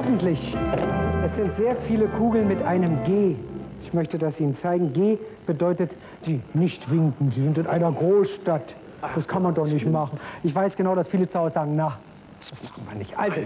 Hoffentlich. Es sind sehr viele Kugeln mit einem G. Ich möchte das Ihnen zeigen. G bedeutet, Sie nicht winken. Sie sind in einer Großstadt. Das kann man doch nicht machen. Ich weiß genau, dass viele zu Hause sagen, na, das machen wir nicht. Also,